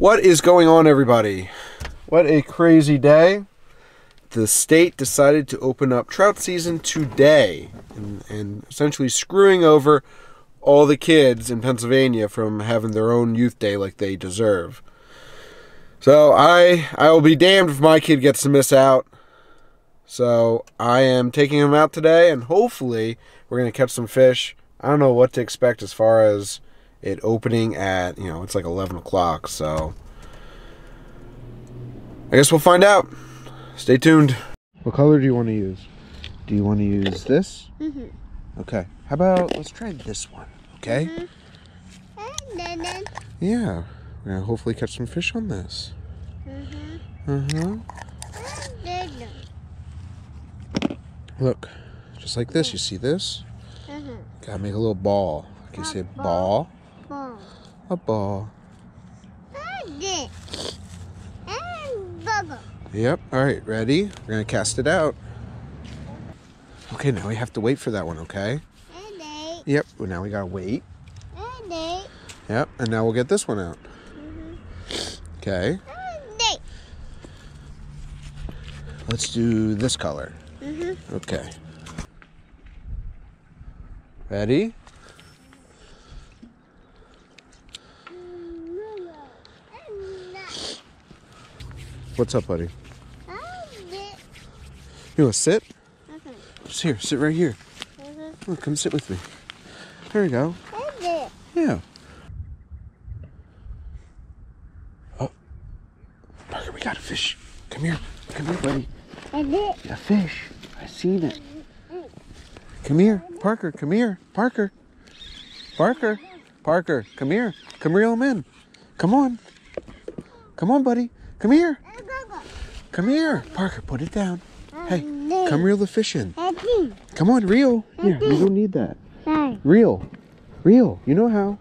What is going on, everybody? What a crazy day. The state decided to open up trout season today and, and essentially screwing over all the kids in Pennsylvania from having their own youth day like they deserve. So I I will be damned if my kid gets to miss out. So I am taking him out today and hopefully we're gonna catch some fish. I don't know what to expect as far as it opening at you know it's like 11 o'clock so i guess we'll find out. Stay tuned. What color do you want to use? Do you want to use this? Mm-hmm. okay. How about let's try this one okay? Mm-hmm. yeah. We're gonna hopefully catch some fish on this. Uh-huh look just like this. You see this? Mhm. gotta make a little ball. Like you say ball a ball And bubble. Yep. All right. Ready? We're gonna cast it out. Okay. Now we have to wait for that one. Okay. Yep. Well, now we gotta wait. Yep. And now we'll get this one out. Okay. Let's do this color. Okay. Ready? What's up, buddy? You wanna sit? Okay. Just here. Sit right here. Oh, come sit with me. There we go. Yeah. Oh. Parker, we got a fish. Come here. Come here, buddy. A fish. I seen it. Come here. Parker, come here. Parker. Parker. Parker, come here. Come reel him in. Come on. Come on, buddy. Come here. Come here. Parker, put it down. Hey, come reel the fish in. Come on, reel. Here, we don't need that. Reel. Reel. You know how.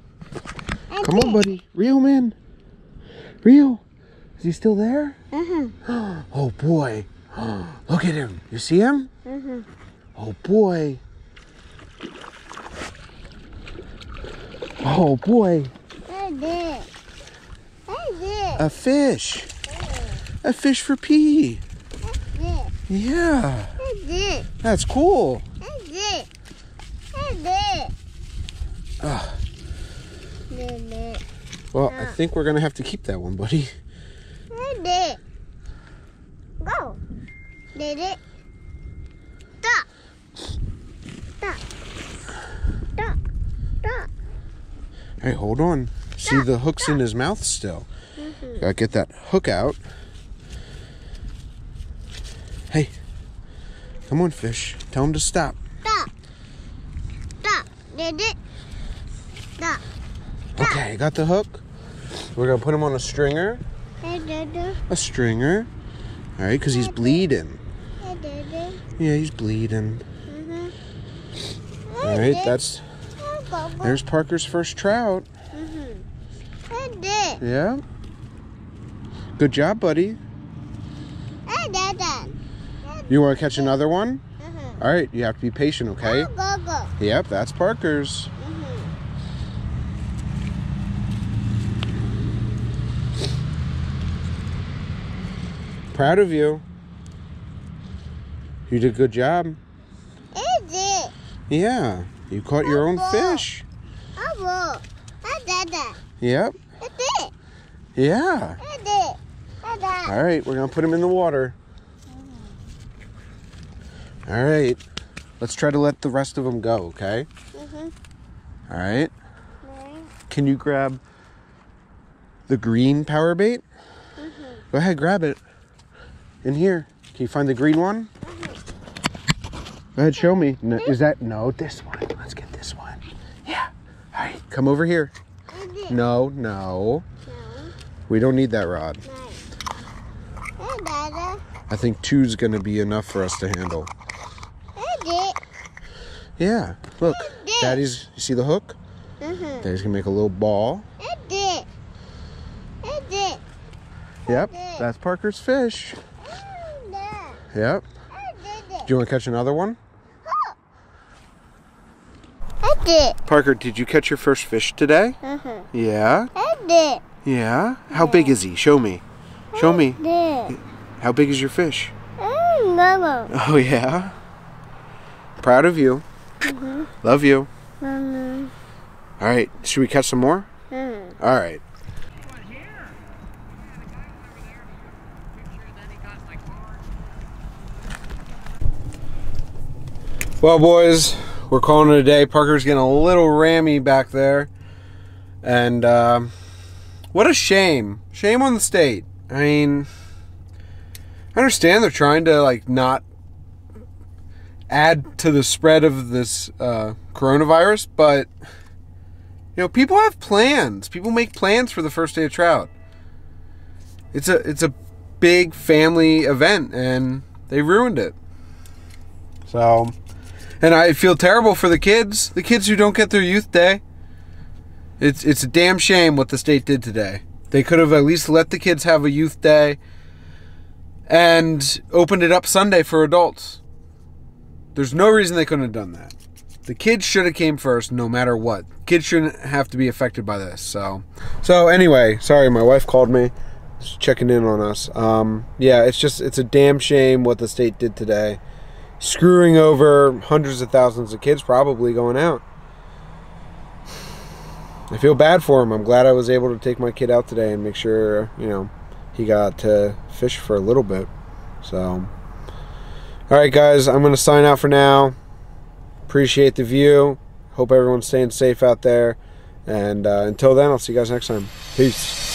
Come on, buddy. Reel in. Reel. Is he still there? Oh, boy. Look at him. You see him? Oh, boy. Oh, boy. A fish. A fish for pee. Yeah. That's cool. Ah, well, I think we're to have to keep that one, buddy. Go. Did it? Stop. Stop. Stop. Stop. Hey, hold on. See, the hook's in his mouth still. Gotta get that hook out. Hey, come on, fish. Tell him to stop. Stop. Stop. Did it? Stop. Okay, got the hook. We're gonna put him on a stringer. A stringer. All right, because he's bleeding. Hey, did it? Yeah, he's bleeding. Mhm. All right, that's there's Parker's first trout. Yeah. Good job, buddy. Hey, did that. You want to catch another one? Mhm. All right, you have to be patient, okay? Go, go, go. Yep, that's Parker's. Mhm. Proud of you. You did a good job. Hey, did. Yeah, you caught your own fish. I will. I did that. Yep. I did. Yeah. I did. I did. All right, we're gonna put him in the water. All right, let's try to let the rest of them go, okay? Mhm. All right. Can you grab the green power bait? Mm-hmm. Go ahead, grab it. In here. Can you find the green one? Mm-hmm. Go ahead, show me. No, is that no? This one. Let's get this one. Yeah. All right, come over here. Did. No, no. No. We don't need that rod. Dada. I think two's gonna be enough for us to handle. Yeah. Look. Daddy's. You see the hook? Mhm. Daddy's gonna make a little ball. I did. I did. Yep. That's Parker's fish. Dad. Yep. It. Do you want to catch another one? I did. Parker, did you catch your first fish today? Mhm. Yeah. I did. Yeah? How big is he? Show me. Show me. How big is your fish? Oh, Mama. Oh, yeah? Proud of you. Love you. Mama. All right. Should we catch some more? Mm. All right. Well, boys, we're calling it a day. Parker's getting a little rammy back there. And um, what a shame. Shame on the state. I mean, I understand they're trying to, like, not add to the spread of this uh, coronavirus, but, you know, people have plans. People make plans for the first day of trout. It's a it's a big family event, and they ruined it. So, and I feel terrible for the kids, the kids who don't get their youth day. It's it's a damn shame what the state did today. They could have at least let the kids have a youth day and opened it up Sunday for adults. There's no reason they couldn't have done that. The kids should have came first no matter what. Kids shouldn't have to be affected by this. So so anyway, sorry my wife called me She's checking in on us. Um yeah, it's just it's a damn shame what the state did today screwing over hundreds of thousands of kids probably going out. I feel bad for him. I'm glad I was able to take my kid out today and make sure, you know, he got to fish for a little bit. So, all right, guys, I'm going to sign out for now. Appreciate the view. Hope everyone's staying safe out there. And uh, until then, I'll see you guys next time. Peace.